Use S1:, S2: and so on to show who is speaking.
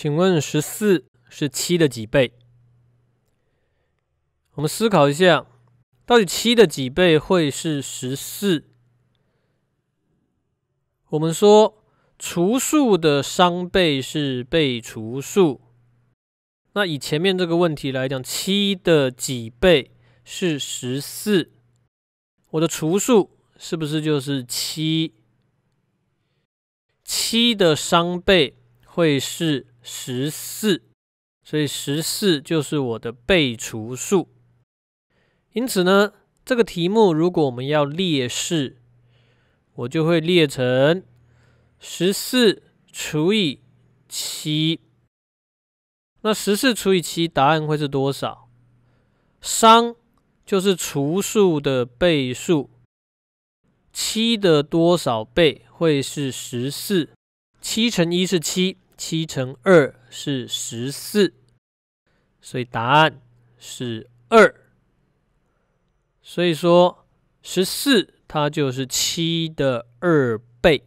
S1: 请问十四是七的几倍？我们思考一下，到底七的几倍会是十四？我们说除数的商倍是被除数，那以前面这个问题来讲，七的几倍是十四？我的除数是不是就是七？七的商倍会是？十四，所以十四就是我的被除数。因此呢，这个题目如果我们要列式，我就会列成十四除以七。那十四除以七，答案会是多少？商就是除数的倍数，七的多少倍会是十四？七乘一是七。七乘二是十四，所以答案是二。所以说十四它就是七的二倍。